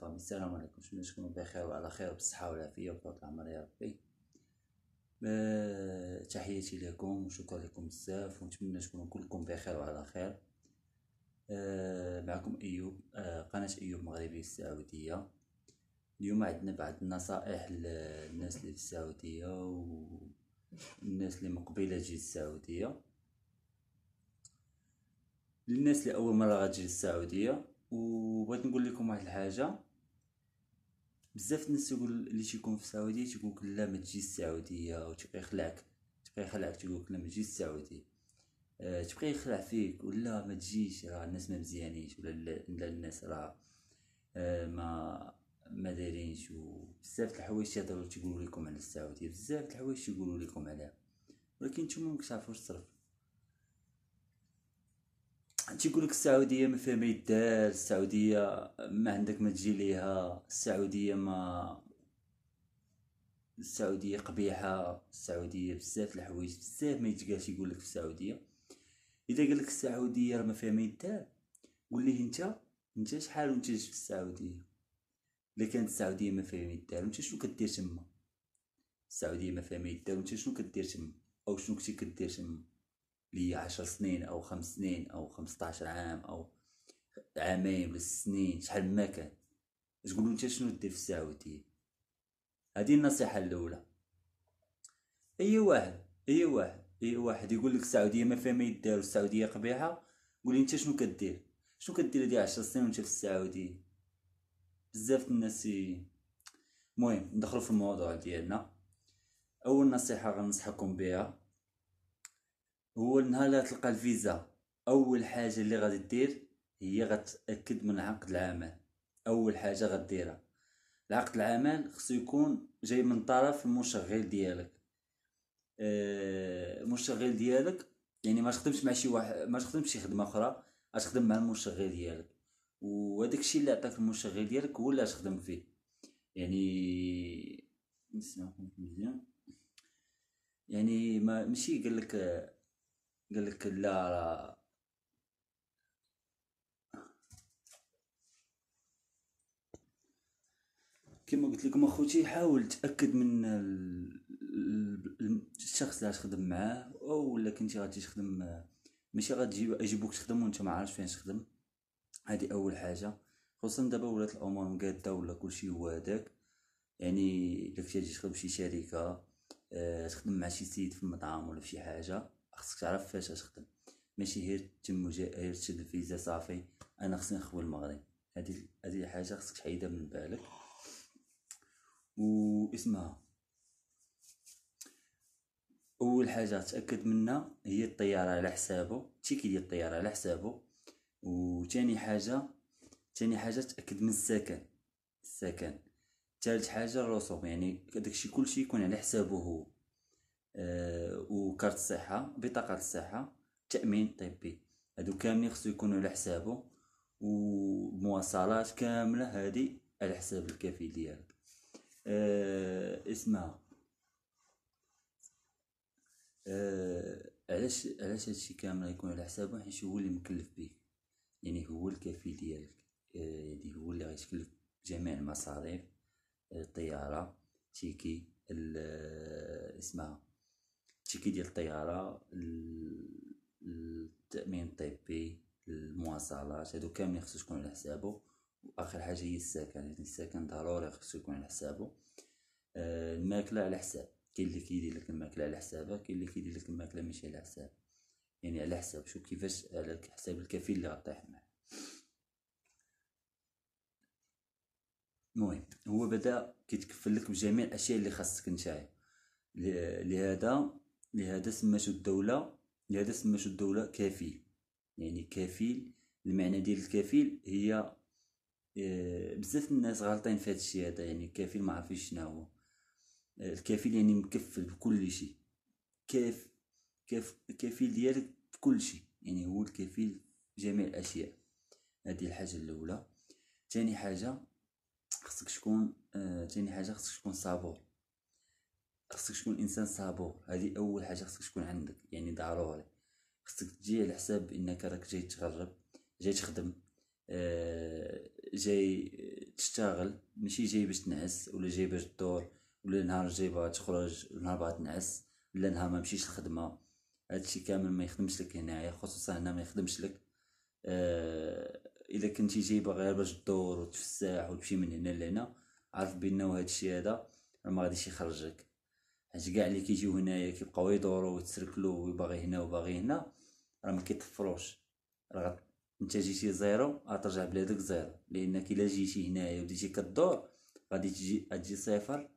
فامي السلام عليكم نتمنى تكونوا بخير وعلى خير بالصحة والعافية وطول العمر يا ربي آه، تحياتي لكم وشكرا لكم بزاف ونتمنى تكونوا كلكم بخير وعلى خير آه، معكم ايوب آه، قناة ايوب مغربي السعودية اليوم عندنا بعض النصائح للناس اللي في السعودية والناس اللي مقبلة تجي السعودية للناس اللي اول مرة غتجي للسعودية وبغيت نقول لكم واحد الحاجة بزاف الناس يقول اللي تيكون في السعودية تيقول لك لا ما تجي السعودية وتبقى يخلعك تبقى يخلعك تيقول لك لا ما تجي السعودية. أه تبقى يخلع فيك ولا ما تجيش راه الناس ما مزيانيش ولا لا الناس راه أه ما ما دايرينش. وبزاف الحوايج تيهضروا تيقولوا لكم على السعودية بزاف الحوايج تيقولوا لكم عليها. ولكن نتوما مكتعرفوش الصرف تيقول لك السعودية ما فيها ما يدار السعودية ما عندك ما تجي ليها السعودية ما السعودية قبيحة السعودية بزاف الحوايج بزاف ما يتقالش يقول لك في السعودية. إذا قال لك السعودية راه ما فيها ما يدار قول ليه أنت؟ أنت شحال وأنت في السعودية؟ إلا كانت السعودية ما فيها ما يدار أنت شنو كدير تما؟ السعودية ما فيها ما يدار وانت شنو كدير تما؟ أو شنو كنتي كدير تما؟ لي عشر سنين أو خمس سنين أو خمسطاش عام أو عامين ولا سنين شحال ما كان. تقولوا انت شنو دير في السعوديه هذه النصيحة الأولى. أي واحد أي واحد أي واحد يقول لك السعودية ما فيها ما يدار والسعوديه قبيحة قول لي انت شنو كدير؟ شنو كدير هادي عشر سنين وانت في السعودية؟ بزاف الناس المهم ندخلوا في الموضوع ديالنا. أول نصيحة غنصحكم بها هو النهار اللي تلقى الفيزا. أول حاجة اللي غادي دير هي غتأكد من عقد العمل. أول حاجة غديرها. العقد العمل خصو يكون جاي من طرف المشغل ديالك. آه، المشغل ديالك يعني ما تخدمش مع شي واحد ما تخدمش شي خدمة أخرى غتخدم مع المشغل ديالك. وهداك الشيء اللي عطاك المشغل ديالك هو اللي تخدم فيه. يعني مزيان يعني ما ماشي قال لك قال لك لا راه كما قلت لكم أخوتي حاول تأكد من الشخص اللي غتخدم معاه أو ولا كنتي غادي تخدم ماشي غادي يجيبوك تخدم وانت ما عارفش فين تخدم. هذه أول حاجة. خصوصا دابا ولات الأمور مقاده ولا كلشي هو هذاك يعني إلا كنتي تخدم في شي شركة أه تخدم مع شي سيد في المطعم ولا في شي حاجة. خصك تعرف فاش تخدم ماشي غير تم غير تشد الفيزا صافي أنا خصني نخوي المغرب. هذه هذه حاجة خصك تحيدها من بالك. واسمها أول حاجة تأكد منها هي الطيارة على حسابه. تيكي ديال الطيارة على حسابه. وثاني حاجة ثاني حاجة تأكد من السكن. السكن. ثالث حاجة الرسوم. يعني داكشي كلشي يكون على حسابه هو. وكارت الصحة بطاقة الصحة تأمين طبي. هادو كاملين خصو يكونوا على حسابه ومواصلات كاملة هذه على حساب الكفيل ديالك. آه اسمها آه علاش علاش هادشي كامل يكون على حسابه حيت هو اللي مكلف بيه. يعني هو الكفيل ديالك. آه يعني هو اللي غيتكلف جميع المصاريف الطيارة تيكي اسمها التيكي ديال الطيارة التأمين الطبي المواصلات هادو كاملين خصو تكون على حسابو. وآخر حاجة هي السكن يعني السكن ضروري خصو يكون على حسابو. آه الماكلة على حساب. كاين اللي كيدير لك الماكلة على حسابه كاين اللي كيدير لك الماكلة ماشي على حساب. يعني على حساب. شوف كيفاش على حساب الكفيل اللي غطيح معاه المهم هو بدأ كيتكفل لك بجميع الأشياء اللي خاصك نتايا لهذا لهذا سماتو الدولة لهذا سماتو الدولة كفيل يعني كفيل المعنى ديال الكفيل هي آه، بزاف الناس غالطين في هذا الشيء هذا. يعني الكفيل ما عارفين شنو هو. آه، الكفيل يعني مكفل بكل شيء. كيف كيف الكفيل ديالك بكل شيء. يعني هو الكفيل جميع الأشياء. هذه الحاجة الأولى. ثاني حاجة خصك تكون آه حاجة خصك تكون صابور خصك تكون إنسان صابور هذه أول حاجة خصك تكون عندك يعني ضروري. خصك تجي على حساب إنك راك جاي تغرب جاي تخدم آه، جاي تشتغل. ماشي جاي باش تنعس ولا جاي باش تدور ولا نهار جاي باغا تخرج نهار باغا تنعس ولا نهار ما مشيش الخدمة. هادشي كامل ما يخدمش لك هنايا خصوصا هنا ما يخدمش لك. آه الا كنتي جاي باغي غير باش تدور وتفسح وتمشي من هنا لهنا عارف بأنه هادشي هذا ما غاديش يخرجك. حيت كاع اللي كيجيو هنايا كيبقاو يدورو ويتسركلو وباغي هنا وباغي هنا راه ما كيطفروش. راه انت جيتي zéro غترجع بلادك zéro. لأنك إلا جيتي هنايا وبديتي كدور غادي تجي تجي صفر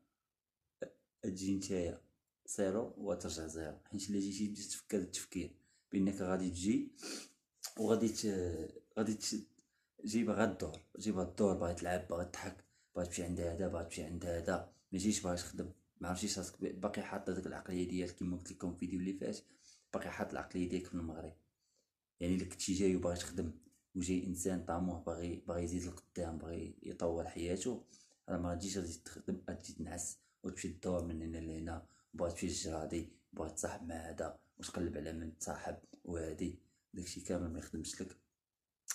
تجي نتايا zéro وغترجع zéro. حيت إلا جيتي بديت تفكر التفكير بأنك غادي تجي وغادي ت... غادي ت... جي باغا الدور جي باغا الدور باغي تلعب باغي تضحك باغي تمشي عند هذا باغي تمشي عند هذا. ما جيش باغي تخدم. ما عرفتيش راسك باقي حاط هذيك العقلية ديالك كيما قلت لكم في الفيديو اللي فات باقي حاط العقلية ديالك في المغرب. يعني الا كنتي جاي وباغي تخدم وجاي إنسان طموح باغي باغي يزيد لقدام باغي يطور حياته. راه ما غاديش غادي تخدم غادي تنعس وتمشي تدور من هنا لهنا. باغي تمشي للجرادي باغي تصاحب مع هذا وتقلب على من تصاحب وهادي. داكشي كامل ما يخدمش لك.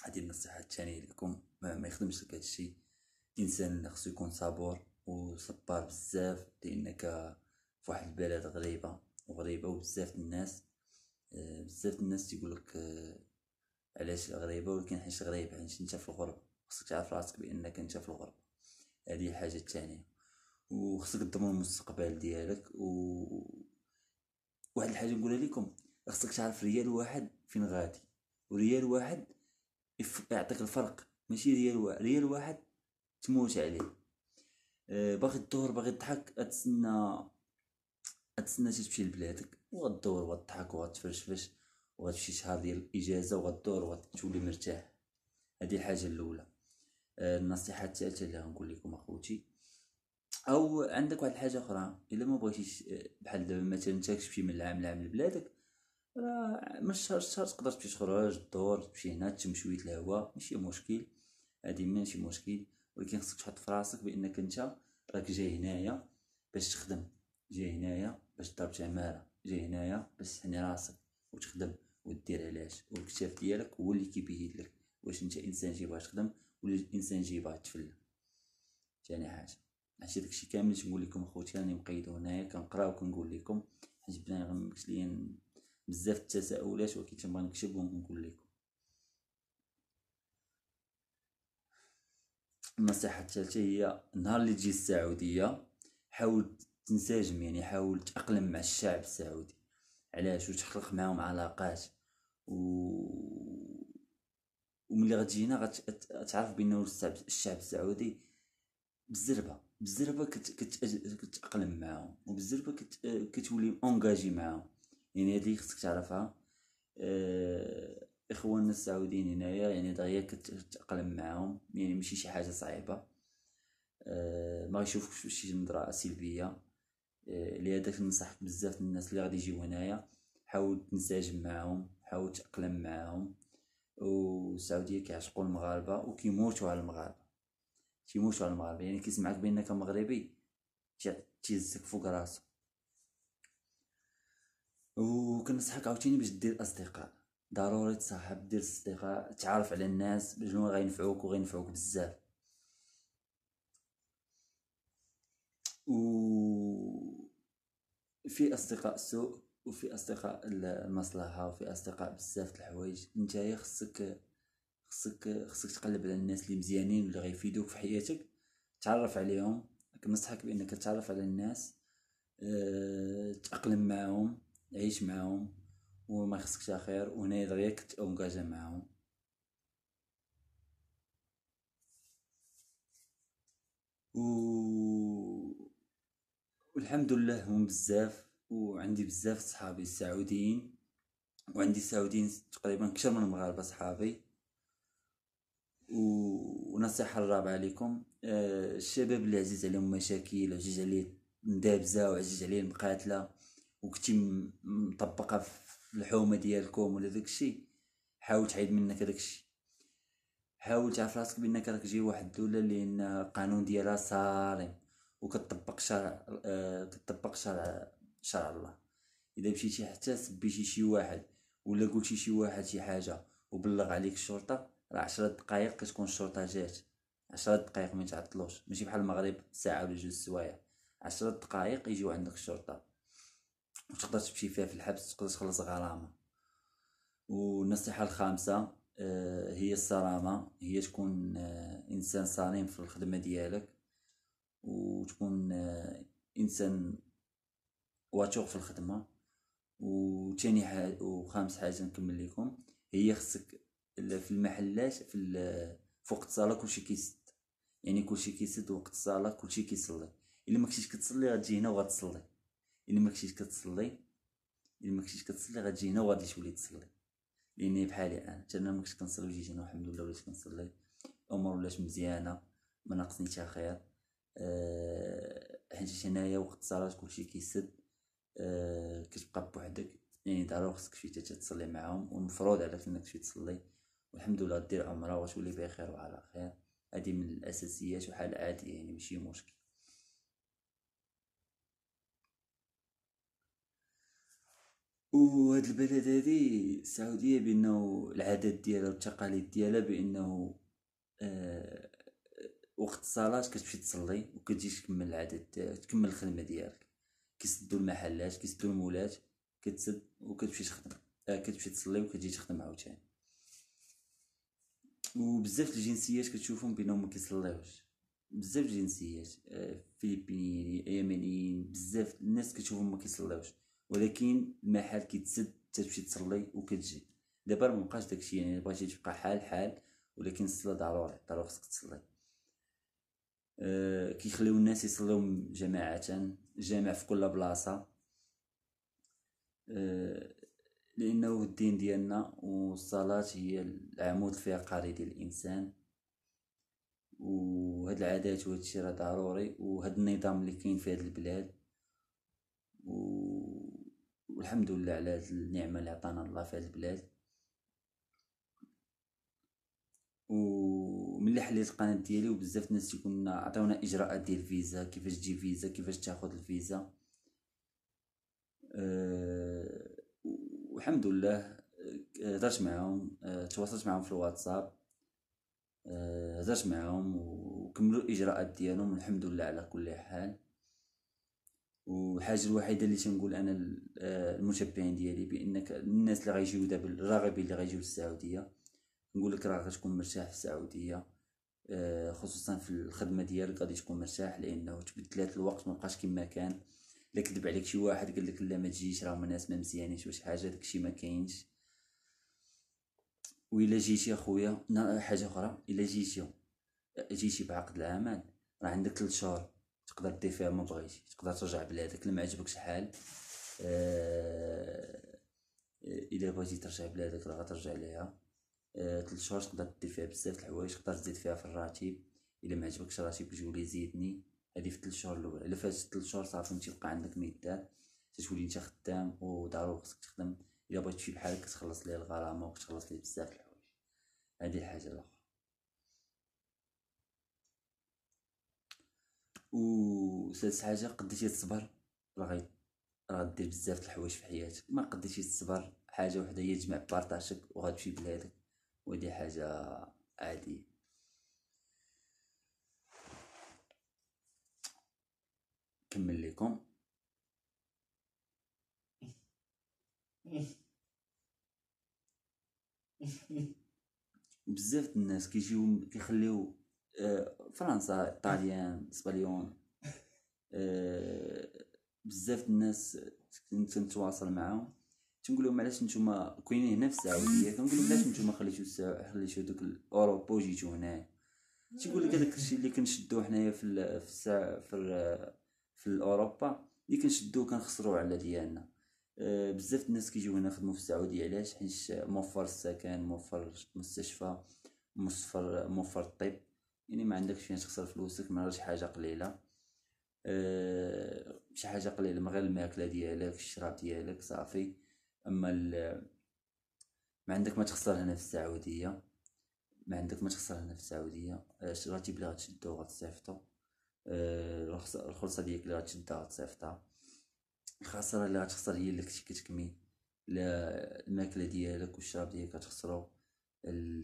هادي النصيحة الثانية لكم ما, ما يخدمش لك هادشي. الانسان خصو يكون صبور. وصبار بزاف لانك فواحد البلد غريبة وغريبة وبزاف الناس. آه، بزاف الناس تيقولك آه، علاش غريبة؟ ولكن حيت غريبه حيت انت في الغربه خصك تعرف راسك بأنك انت في الغربه هذه الحاجة الثانية وخصك تضمن المستقبل ديالك. و واحد الحاجة نقولها لكم خصك تعرف ريال واحد فين غادي. وريال واحد يعطيك الفرق. ماشي ريال واحد ريال واحد تموت عليه. باغي تدور باغي تضحك أتسنى أتسنى تمشي لبلادك. وغدور وغضحك وغتفرشفش وغتمشي شهر ديال الإجازة وغدور وغتولي مرتاح. هذه الحاجة الأولى. أه النصيحة الثالثة اللي غنقول لكم أخوتي. أو عندك واحد الحاجة أخرى؟ إلا ما بغيتيش آه، بحال دابا مثلا أنت تمشي من العام لعام لبلادك راه من شهر لشهر تقدر تمشي تخرج دور تمشي هنا تشم شوية الهواء ماشي مشكل. هادي ماشي مشكل. ولكن خصك تحط في راسك بأنك أنت راك جاي هنايا باش تخدم جاي هنايا باش تضرب عماله جاي هنايا باش تحني راسك وتخدم ودير علاش والكتاف ديالك هو اللي كيبين لك واش أنت إنسان جاي باغي تخدم ولا إنسان جاي باغي تفلى ثاني حاجة هادشي داكشي كامل تنقول لكم أخوتي راني مقيد هنايا كنقرا وكنقول لكم. حيت غنمكس ليا بزاف التساؤلات ولكن تنبغي نكتب ونقول لكم. النصيحة الثالثة هي نهار اللي تجي السعودية. حاول تنسجم يعني حاول تأقلم مع الشعب السعودي. علاش؟ وتخلق معاهم علاقات. و وملي غتجي هنا غتعرف بانه الشعب السعودي بالزربه بالزربه كتأقلم معاهم. وبالزربه كتولي اونجاجي معاهم. يعني هذه خصك تعرفها. آه إخواننا السعوديين هنايا يعني دغيا كتأقلم معاهم يعني ماشي شي حاجة صعيبة. آه ما يشوفكش شي نظره سلبية. لهذا كنصحك بزاف الناس اللي غادي يجيو هنايا حاول تنسجم معاهم حاول تأقلم معاهم. والسعودية كيعشقوا المغاربة وكيموتوا على المغاربة. تيموتوا على المغاربة يعني كيسمعك بأنك مغربي تيزك فوق راسو وكنصحك عاوتاني باش دير أصدقاء. ضروري تصاحب دير اصدقاء تعرف على الناس هما غينفعوك وغينفعوك بزاف. و في أصدقاء سوء وفي أصدقاء المصلحة وفي أصدقاء بزاف الحوايج. نتايا خصك خصك خصك تقلب على الناس اللي مزيانين اللي غيفيدوك في حياتك تعرف عليهم. كنصحك بأنك تعرف على الناس أه، تأقلم معهم عيش معهم وما يخصكش خير وهنا دغيا كتونكاجا معهم و... والحمد لله هم بزاف وعندي بزاف صحابي السعوديين وعندي سعوديين تقريبا كثر من المغاربة صحابي. ونصيحة الرابعة لكم آه، الشباب اللي عزيز عليهم مشاكل عزيز عليه مدابزة وعزيز عليه المقاتلة وكنتي مطبقة في الحومة ديالكم ولا داكشي حاول تعيد منك داكشي. حاول تعرف راسك بانك راك جاي واحد الدولة اللي القانون ديالها صارم وكتطبق شرع آه كتطبق شرع شرع الله. إذا مشيتي حتى سبيتي شي واحد ولا قلتي شي واحد شي حاجة وبلغ عليك الشرطة راه عشرة دقائق كتكون الشرطة جات. عشرة دقائق ما يتعطلوش. ماشي بحال المغرب ساعة ولا جوج سوايع. عشرة دقائق يجيو عندك الشرطة. وتقدر تمشي فيها في الحبس تقدر تخلص غرامة. والنصيحة الخامسة آه، هي الصرامة. هي تكون آه، إنسان صارم في الخدمة ديالك وتكون آه، إنسان واثق في الخدمة. وتاني حاجة وخامس حاجة نكمل لكم هي خصك في المحلات في فوق الصالة كلشي كيسد. يعني كلشي كيسد وقت الصلاة كلشي كيصلي. إلا ما كنتيش كتصلي غتجي هنا وغتصلي. إلا ما كنتيش كتصلي إلا ما كنتيش كتصلي غتجي هنا وغادي تولي تصلي. لأني بحالي أنا حتى أنا ما كنتش كنصلي وجيت هنا والحمد لله وليت كنصلي. الأمور ولات مزيانة ما ناقصني حتى خير. أه حيت هنايا وقت الصلاة كلشي كيسد. أه كتبقى بوحدك. يعني ضروري خصك شي تصلي معاهم والمفروض عليك انك تمشي تصلي. والحمد لله دير عمرة وتولي بخير وعلى خير. هذه من الأساسيات وحال عادي يعني ماشي مشكل. وهاد البلد هادي السعودية بأنه العادات ديالها والتقاليد ديالها بأنه آه وقت الصلاة كتمشي تصلي وكتجي تكمل العادات تكمل الخدمة ديالك. كيسدو المحلات كيسدو المولات كتسد وكتمشي تخدم آه كتمشي تصلي وكتجي تخدم عاوتاني. وبزاف الجنسيات كتشوفهم بأنهم ما كيصليوش. بزاف الجنسيات آه فلبينيين يمنيين بزاف الناس كتشوفهم ما كيصليوش. ولكن المحل كيتسد تمشي تصلي وكتجي. دابا ما بقاش داكشي يعني بغيتي تبقى حال حال ولكن الصلاة ضروري ضروري خصك تصلي. أه كيخليو الناس يصليو جماعة جامع في كل بلاصة. أه لأنه الدين ديالنا والصلاة هي العمود الفقري ديال الإنسان. وهاد العادات وهاد الشي راه ضروري وهاد النظام اللي كاين في هاد البلاد. و... والحمد لله على هاد النعمة اللي عطانا الله في هاد البلاد. ومن اللي حليت القناة ديالي وبزاف الناس تيقولنا عطيونا إجراءات ديال الفيزا كيفاش تجي فيزا كيفاش تاخد الفيزا. أه والحمد لله هدرت معاهم أه تواصلت معاهم في الواتساب أه هدرت معاهم وكملوا الإجراءات ديالهم الحمد لله على كل حال. والحاجة الوحيدة اللي تنقول أنا آه، المتابعين ديالي بأنك الناس اللي غيجيو دابا الراغبين اللي غيجيو للسعودية نقول لك راه غتكون مرتاح في السعودية آه، خصوصا في الخدمة ديالك غادي تكون مرتاح لأنه تبدلات الوقت ما بقاش كما كان. إلا كذب عليك شي واحد قال لك لا ما تجيش راه الناس ما مزيانينش واش حاجة داكشي ما كاينش. وإلا جيتي أخويا حاجة أخرى إلا جيتي جيتي بعقد العمل راه عندك 3 شهور تقدر دير فيها ما بغيتي تقدر ترجع بلادك لما عجبك شحال. آه إلا بغيتي ترجع بلادك راه غترجع ليها. آه ثلاث شهور تقدر دير فيها بزاف الحوايج تقدر تزيد فيها في الراتب. إلا ما عجبكش الراتب جولي زيدني. هذه في ثلاث شهور الاولى الا فاتت ثلاث شهور صافي انت تبقى عندك ميدان. تولي انت خدام وضروري خصك تخدم. إلا بغيت شي بحالك كتخلص ليه الغرامة وكتخلص ليه بزاف الحوايج. هذه الحاجة الأخرى. وسادس حاجة قديتي تصبر؟ راه راه دير بزاف الحوايج في حياتك. ما قديتي تصبر حاجة وحدة هي تجمع بارطاشك وغتمشي بلادك. ودي حاجة عادية. كمل لكم بزاف الناس كيجيو كيخليو فرنسا إيطاليان اسبانيون بزاف الناس كنت معاهم. تنقول لهم علاش نتوما كاينين هنا في السعودية؟ كنقول لهم علاش نتوما خليتو خليتو دوك أوروبا وجيتو هنايا تيقول لك هذاك الشيء اللي كنشدوه حنايا في في الساعة في في أوروبا اللي كنشدوه كنخسروا على ديالنا. أه بزاف الناس كيجيو هنا يخدموا في السعودية. علاش؟ حيت موفر السكن موفر المستشفى موفر موفر الطب. يعني ما عندكش فين تخسر فلوسك من شي حاجة قليلة. أه شي حاجة قليلة من غير الماكلة ديالك الشراب ديالك صافي. أما ما عندك ما تخسر هنا في السعودية. ما عندك ما تخسر هنا في السعودية. الراتب اللي غتشدو غتصيفطو أه الخلصة ديالك اللي غتشدها غتصيفطها الخساره اللي غتخسر هي اللي كنتي كتكمي الماكلة ديالك والشراب ديالك غتخسرو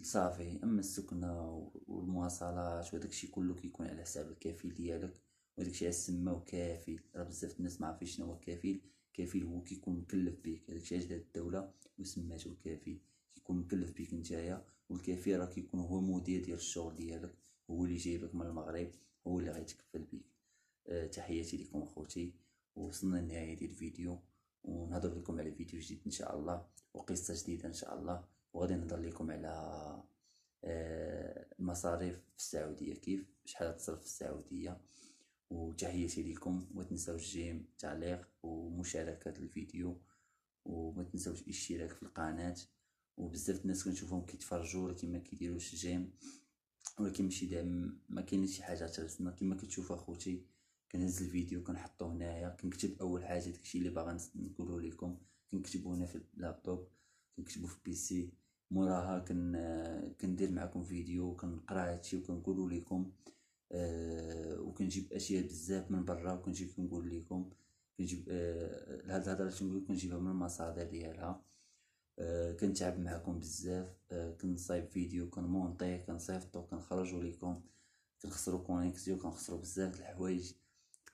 صافي أما السكنة والمواصلات وداك الشيء كله كيكون على حساب الكفيل ديالك وداك الشيء سماو كافل راه بزاف الناس ما عارفين شنو هو كفيل كفيل هو كيكون مكلف بيك. هذاك الشيء جات الدولة وسماتو كفيل كيكون مكلف بيك نتايا والكفيل راه كيكون هو مدير ديال الشغل ديالك. هو اللي جايبك من المغرب هو اللي غيتكفل بيك. أه تحياتي لكم أخوتي. وصلنا لنهاية ديال الفيديو. ونهضر لكم على فيديو جديد إن شاء الله وقصة جديدة إن شاء الله. وغادي نهضر لكم على آه، المصاريف في السعودية. كيف؟ شحال تصرف في السعودية؟ وتحياتي لكم وما تنساوش جيم تعليق ومشاركة الفيديو وما تنساوش الاشتراك في القناة. وبزاف الناس كنشوفهم كيتفرجوا ولكن ما كيديروش جيم ولكن ماشي دائما ما كاينش شي حاجة ترسنا كما كتشوف اخوتي كنهز الفيديو كنحطو هنايا. كنكتب أول حاجة داكشي اللي باغا نقولو لكم كنكتبو هنا في اللابتوب كنكتبو في بيسي موراها كن كندير معكم فيديو كنقرا هادشي وكنقولو لكم أه وكنجيب أشياء بزاف من برا وكنجي كنقول لكم كنجيب أه هاد الهضرة تنقول كنجيبها من المصادر ديالها. أه كنتعب معكم بزاف. أه كنصايب فيديو كنمونطيه كنصيفطو كنخرجو لكم كنخسرو connexion كنخسرو بزاف د الحوايج.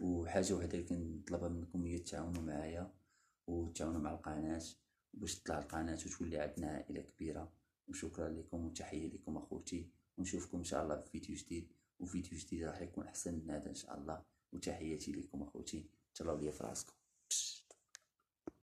وحاجة وحدة كنطلبها منكم هي تتعاونوا معايا وتعاونوا مع القناة. باش تطلع القناة وتولي عندنا عائلة كبيرة. وشكرا لكم وتحية لكم أخوتي. ونشوفكم إن شاء الله في فيديو جديد. وفيديو جديد راح يكون أحسن من هذا إن شاء الله. وتحياتي لكم أخوتي. تهلاو ليا في راسكم.